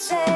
say